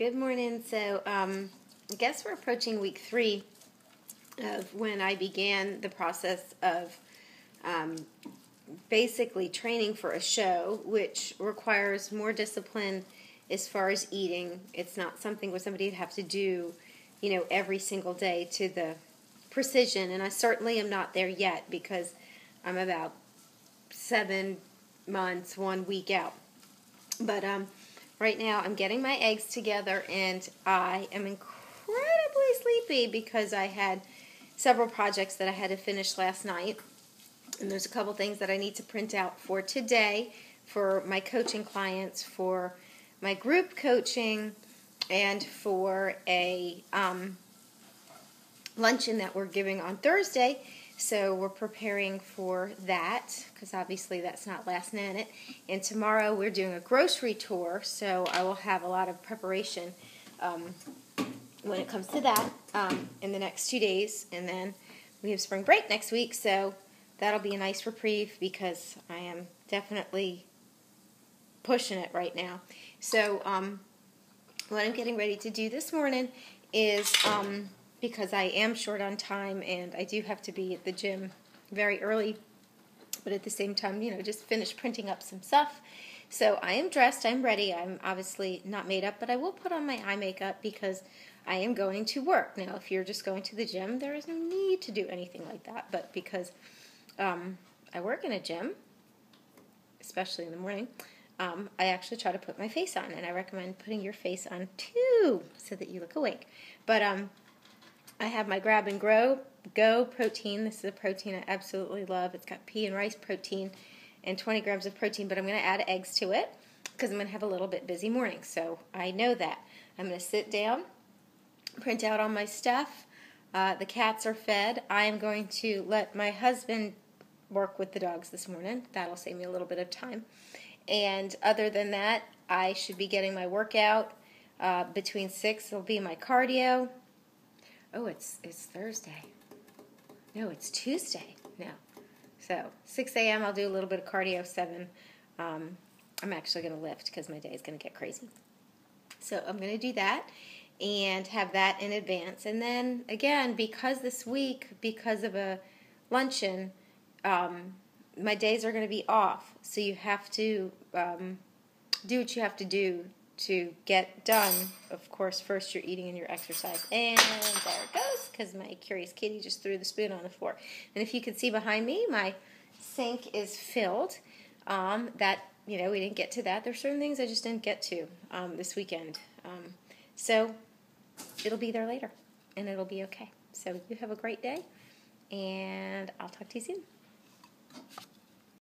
Good morning. So, um, I guess we're approaching week three of when I began the process of um, basically training for a show, which requires more discipline as far as eating. It's not something where somebody would have to do, you know, every single day to the precision. And I certainly am not there yet because I'm about seven months, one week out. But um, right now I'm getting my eggs together and I am incredibly sleepy because I had several projects that I had to finish last night. And there's a couple things that I need to print out for today for my coaching clients, for my group coaching, and for a um, luncheon that we're giving on Thursday. So we're preparing for that because obviously that's not last minute. And tomorrow we're doing a grocery tour, so I will have a lot of preparation um, when it comes to that um, in the next two days. And then we have spring break next week, so that'll be a nice reprieve because I am definitely pushing it right now. So um, what I'm getting ready to do this morning is um, because I am short on time and I do have to be at the gym very early, but at the same time, you know, just finish printing up some stuff. So I am dressed, I'm ready. I'm obviously not made up, but I will put on my eye makeup because I am going to work. Now, if you're just going to the gym, there is no need to do anything like that, but because um, I work in a gym, especially in the morning, um, I actually try to put my face on, and I recommend putting your face on too so that you look awake. But um, I have my Grab and Grow Go protein. This is a protein I absolutely love. It's got pea and rice protein and 20 grams of protein, but I'm going to add eggs to it because I'm going to have a little bit busy morning. So I know that. I'm going to sit down, print out all my stuff. Uh, the cats are fed. I am going to let my husband work with the dogs this morning. That'll save me a little bit of time. And other than that, I should be getting my workout. Uh, between 6 it'll be my cardio oh, it's it's Thursday. No, it's Tuesday. No. So 6 a.m. I'll do a little bit of cardio. 7. Um, I'm actually going to lift because my day is going to get crazy. So I'm going to do that and have that in advance. And then again, because this week, because of a luncheon, um, my days are going to be off. So you have to um, do what you have to do to get done, of course, first you're eating and your exercise. And there it goes, because my curious kitty just threw the spoon on the floor. And if you can see behind me, my sink is filled. Um, that, you know, we didn't get to that. There's certain things I just didn't get to um, this weekend. Um, so it'll be there later, and it'll be okay. So you have a great day, and I'll talk to you soon.